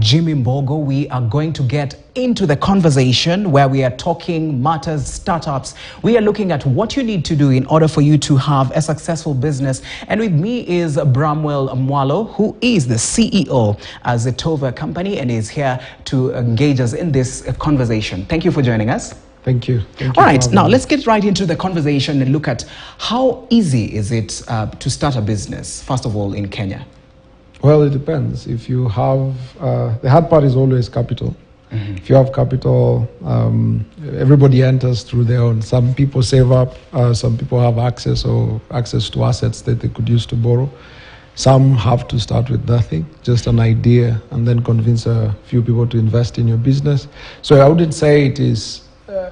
Jimmy Mbogo. We are going to get into the conversation where we are talking matters startups. We are looking at what you need to do in order for you to have a successful business. And with me is Bramwell Mwalo, who is the CEO at Zetova Company and is here to engage us in this conversation. Thank you for joining us. Thank you. Thank All you right, now me. let's get right into the conversation and look at how easy is it uh, to start a business, first of all, in Kenya? Well, it depends. If you have, uh, the hard part is always capital. If you have capital, um, everybody enters through their own. Some people save up, uh, some people have access or access to assets that they could use to borrow. Some have to start with nothing, just an idea, and then convince a few people to invest in your business. So I wouldn't say it is. Uh,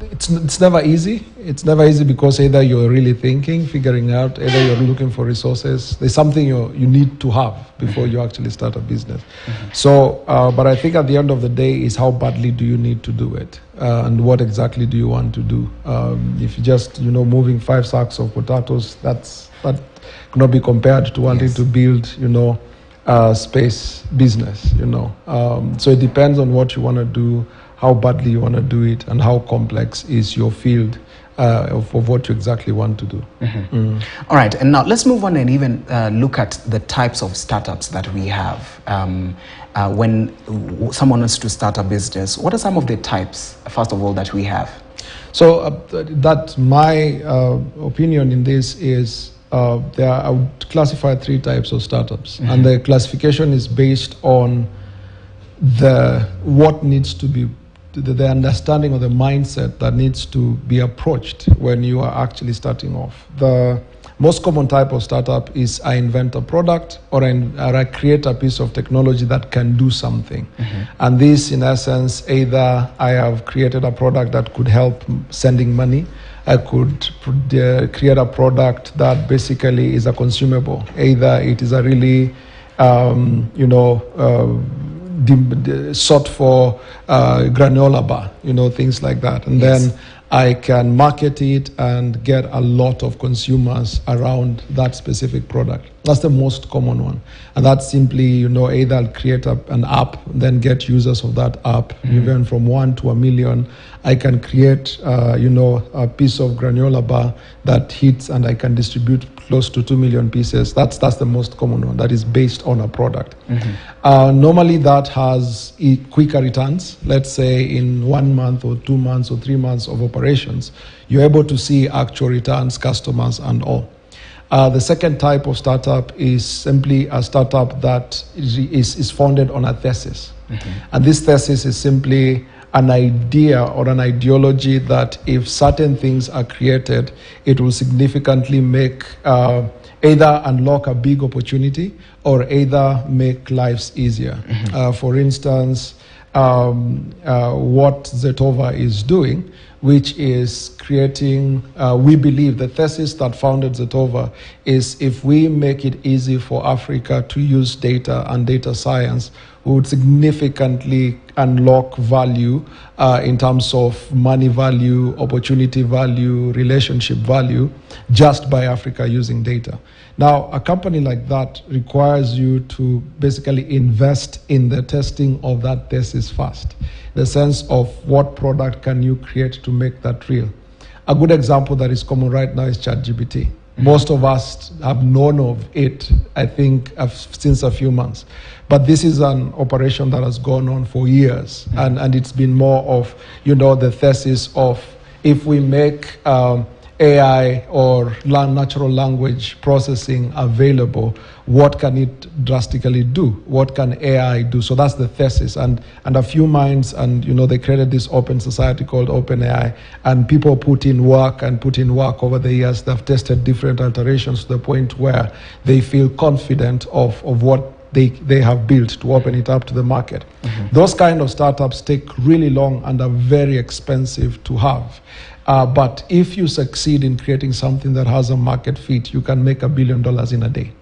it's, it's never easy. It's never easy because either you're really thinking, figuring out, either you're looking for resources. There's something you you need to have before you actually start a business. So, uh, but I think at the end of the day is how badly do you need to do it, uh, and what exactly do you want to do? Um, if you just you know moving five sacks of potatoes, that's that cannot be compared to wanting Yes. to build you know uh, space business. You know, um, so it depends on what you want to do how badly you want to do it and how complex is your field uh, of, of what you exactly want to do. All right, and now let's move on and even uh, look at the types of startups that we have. Um, uh, when someone wants to start a business, what are some of the types, first of all, that we have? So uh, that my uh, opinion in this is uh, there are, I would classify three types of startups, and the classification is based on the what needs to be the, the understanding or the mindset that needs to be approached when you are actually starting off. The most common type of startup is I invent a product or I, or I create a piece of technology that can do something. And this, in essence, either I have created a product that could help sending money, I could uh, create a product that basically is a consumable. Either it is a really, um, you know, uh, sought for uh, granola bar, you know, things like that. And Yes. then I can market it and get a lot of consumers around that specific product. That's the most common one. And that's simply, you know, either I'll create a, an app, then get users of that app, even from one to a million. I can create, uh, you know, a piece of granola bar that hits and I can distribute close to 2 million pieces. That's, that's the most common one that is based on a product. Uh, normally, that has e- quicker returns. Let's say in one month or two months or three months of operations, you're able to see actual returns, customers, and all. Uh, the second type of startup is simply a startup that is, is, founded on a thesis. And this thesis is simply an idea or an ideology that if certain things are created, it will significantly make uh, either unlock a big opportunity or either make lives easier. Uh, for instance, um, uh, what Zetova is doing, which is creating, uh, we believe the thesis that founded Zetova is if we make it easy for Africa to use data and data science, we would significantly unlock value uh, in terms of money value, opportunity value, relationship value, just by Africa using data. Now, a company like that requires you to basically invest in the testing of that thesis first, the sense of what product can you create to make that real. A good example that is common right now is ChatGPT. Most of us have known of it, I think, since a few months. But this is an operation that has gone on for years, and, and it's been more of, you know, the thesis of if we make um, AI or natural language processing available, what can it drastically do? What can AI do? So that's the thesis. And, and a few minds, and you know, they created this open society called OpenAI, and people put in work and put in work over the years. They've tested different alterations to the point where they feel confident of, of what they, they have built to open it up to the market. Mm-hmm. Those kind of startups take really long and are very expensive to have. Uh, but if you succeed in creating something that has a market fit, you can make a billion dollars in a day.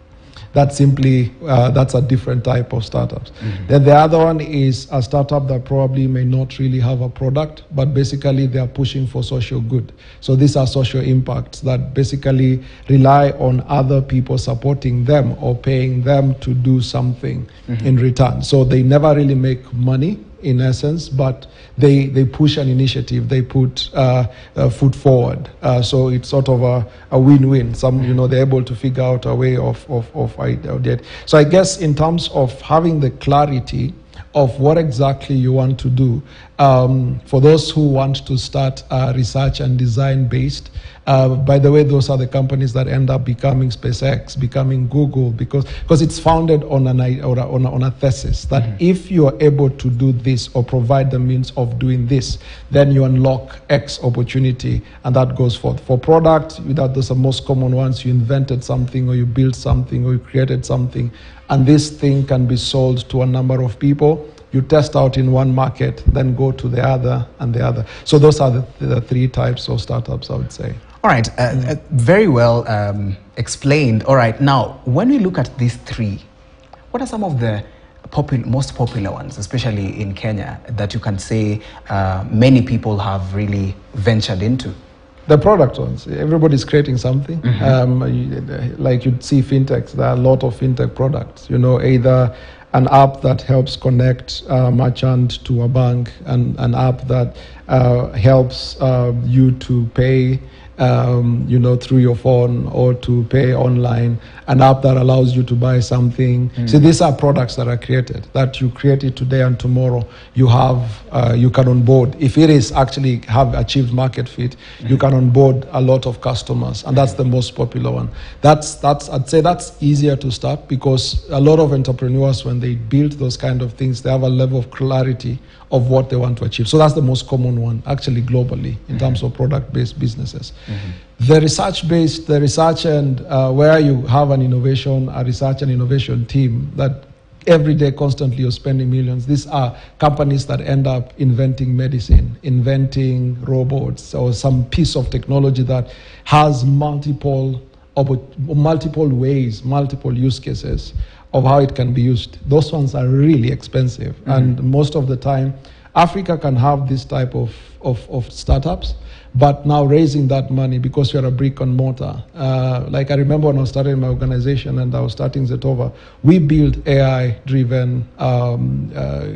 That's simply uh, that's a different type of startups. Mm-hmm. Then the other one is a startup that probably may not really have a product, but basically they are pushing for social good. So these are social impacts that basically rely on other people supporting them or paying them to do something mm-hmm. in return. So they never really make money in essence, but they, they push an initiative, they put uh, a foot forward. Uh, so it's sort of a, a win-win. Some, you know, they're able to figure out a way of, of, of, of that. So I guess in terms of having the clarity of what exactly you want to do, um, for those who want to start uh, research and design based, uh, by the way, those are the companies that end up becoming SpaceX, becoming Google, because, because it's founded on, an, on, a, on a thesis that mm-hmm. if you are able to do this or provide the means of doing this, then you unlock X opportunity, and that goes forth. For product, that those are most common ones. You invented something, or you built something, or you created something, and this thing can be sold to a number of people you test out in one market, then go to the other and the other. So those are the, the three types of startups, I would say. All right, uh, uh, very well um, explained. All right, now when we look at these three, what are some of the popul- most popular ones, especially in Kenya, that you can say uh, many people have really ventured into? The product ones. Everybody's creating something. Mm-hmm. Um, like you'd see fintechs, there are a lot of fintech products. You know, either an app that helps connect a merchant to a bank, and an app that uh, helps uh, you to pay um, you know, through your phone or to pay online, an app that allows you to buy something. Mm. See, these are products that are created that you create it today and tomorrow you have, uh, you can onboard. If it is actually have achieved market fit, mm. you can onboard a lot of customers, and that's the most popular one. That's that's I'd say that's easier to start because a lot of entrepreneurs when they build those kind of things, they have a level of clarity of what they want to achieve. So that's the most common one, actually, globally, in mm-hmm. terms of product based businesses. Mm-hmm. The research based, the research and uh, where you have an innovation, a research and innovation team that every day constantly you're spending millions. These are companies that end up inventing medicine, inventing robots, or some piece of technology that has multiple multiple ways, multiple use cases of how it can be used. Those ones are really expensive. Mm-hmm. And most of the time, Africa can have this type of, of, of startups, but now raising that money because you're a brick and mortar. Uh, like I remember when I was starting my organization and I was starting Zetova, we built AI driven um, uh,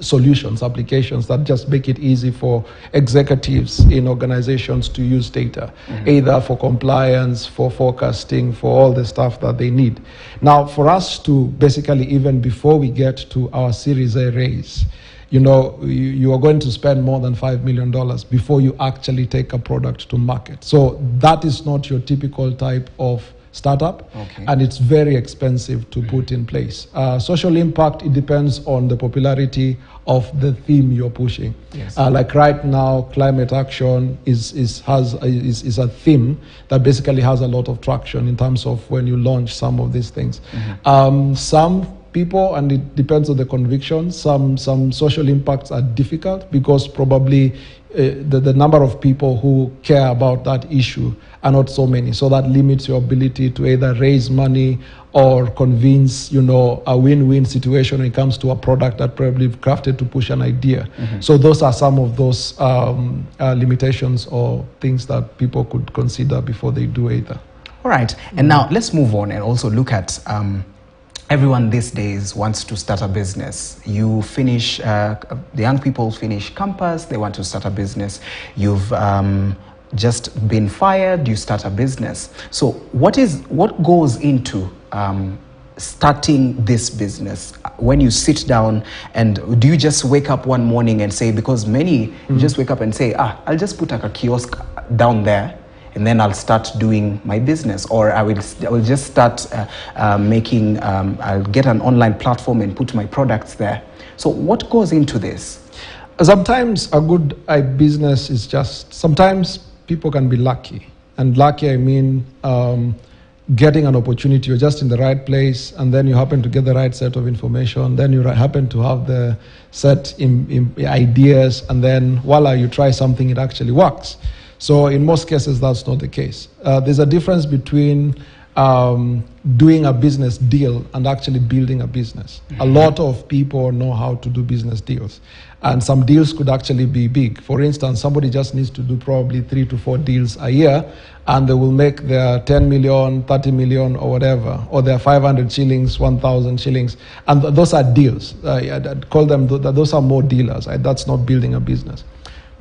solutions, applications that just make it easy for executives in organizations to use data, mm-hmm. either for compliance, for forecasting, for all the stuff that they need. Now, for us to basically, even before we get to our Series A raise, you know, you, you, are going to spend more than $5 million before you actually take a product to market. So that is not your typical type of startup, okay. and it's very expensive to put in place. Uh, social impact, it depends on the popularity of the theme you're pushing. Yes. Uh, like right now, climate action is, is, has, is, is a theme that basically has a lot of traction in terms of when you launch some of these things. Mm-hmm. Um, some people, and it depends on the conviction, some, some social impacts are difficult because probably uh, the, the number of people who care about that issue are not so many. So that limits your ability to either raise money or convince, you know, a win-win situation when it comes to a product that probably crafted to push an idea. Mm-hmm. So those are some of those um, uh, limitations or things that people could consider before they do either. All right, and now let's move on and also look at um, everyone these days wants to start a business. You finish, uh, the young people finish campus, they want to start a business. You've um, just been fired, you start a business. So, what is what goes into um, starting this business? When you sit down and do you just wake up one morning and say, because many mm-hmm. just wake up and say, ah, I'll just put like a kiosk down there and then I'll start doing my business, or I will, I will just start uh, uh, making, um, I'll get an online platform and put my products there. So, what goes into this? Sometimes a good business is just, sometimes people can be lucky. And lucky, I mean, um, getting an opportunity, you're just in the right place, and then you happen to get the right set of information, then you happen to have the set in, in ideas, and then voila, you try something, it actually works. So in most cases, that's not the case. Uh, there's a difference between um, doing a business deal and actually building a business. A lot of people know how to do business deals, and some deals could actually be big. For instance, somebody just needs to do probably three to four deals a year, and they will make their 10 million, 30 million, or whatever, or their 500 shillings, 1,000 shillings, and th- those are deals. I, I'd- I'd call them, th- those are more dealers. I- That's not building a business.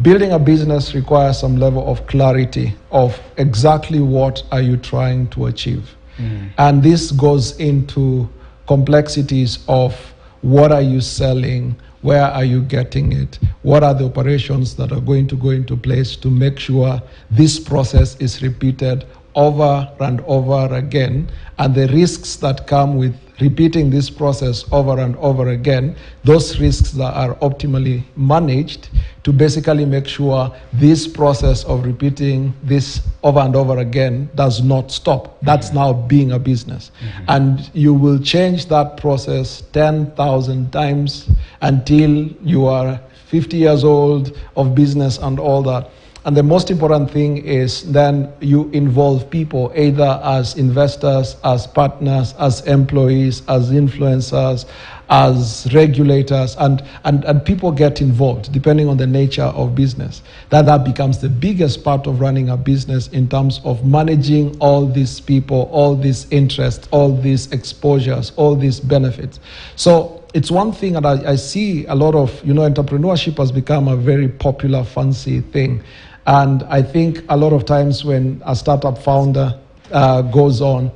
Building a business requires some level of clarity of exactly what are you trying to achieve. Mm. And this goes into complexities of what are you selling, where are you getting it, what are the operations that are going to go into place to make sure this process is repeated over and over again, and the risks that come with repeating this process over and over again, those risks that are optimally managed to basically make sure this process of repeating this over and over again does not stop. That's mm-hmm. now being a business. Mm-hmm. And you will change that process 10,000 times until you are 50 years old of business and all that. And the most important thing is then you involve people either as investors, as partners, as employees, as influencers, as regulators, and, and, and people get involved depending on the nature of business. That, that becomes the biggest part of running a business in terms of managing all these people, all these interests, all these exposures, all these benefits. So it's one thing that I, I see a lot of, you know, entrepreneurship has become a very popular, fancy thing. And I think a lot of times when a startup founder uh, goes on,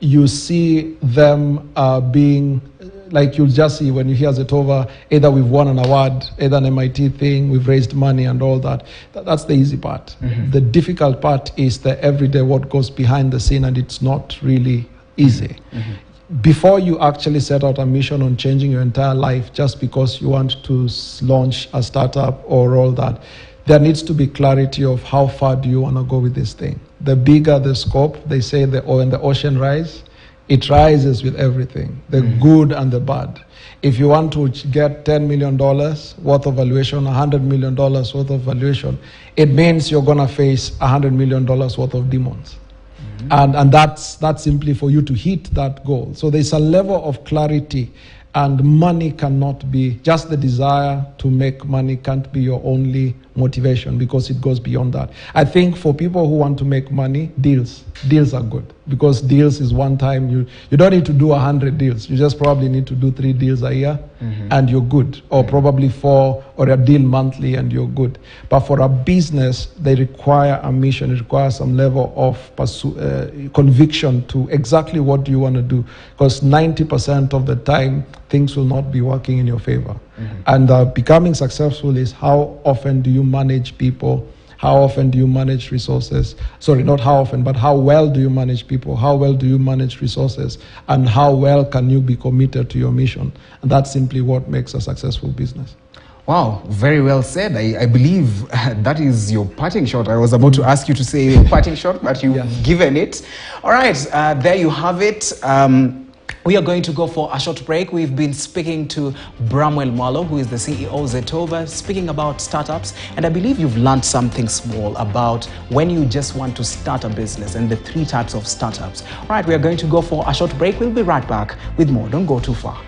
you see them uh, being like you'll just see when you hear Zetova, either we've won an award, either an MIT thing, we've raised money and all that. Th- that's the easy part. The difficult part is the everyday what goes behind the scene, and it's not really easy. Before you actually set out a mission on changing your entire life just because you want to launch a startup or all that, there needs to be clarity of how far do you want to go with this thing. The bigger the scope, they say the, oh, when the ocean rise, it rises with everything, the mm. good and the bad. If you want to get $10 million worth of valuation, $100 million worth of valuation, it means you're going to face $100 million worth of demons. Mm-hmm. And, and that's, that's simply for you to hit that goal. So there's a level of clarity, and money cannot be just the desire to make money, can't be your only motivation because it goes beyond that. I think for people who want to make money, deals, deals are good because deals is one time you, you don't need to do a 100 deals. You just probably need to do three deals a year and you're good, or probably four or a deal monthly and you're good. But for a business, they require a mission, it requires some level of pursu- uh, conviction to exactly what you want to do because 90% of the time, things will not be working in your favor. And uh, becoming successful is how often do you manage people? How often do you manage resources? Sorry, not how often, but how well do you manage people? How well do you manage resources? And how well can you be committed to your mission? And that's simply what makes a successful business. Wow, very well said. I, I believe that is your parting shot. I was about to ask you to say your parting shot, but you've Yes. given it. All right, uh, there you have it. Um, we are going to go for a short break. We've been speaking to Bramwell Mwalo, who is the CEO of Zetova, speaking about startups. And I believe you've learned something small about when you just want to start a business and the three types of startups. All right, we are going to go for a short break. We'll be right back with more. Don't go too far.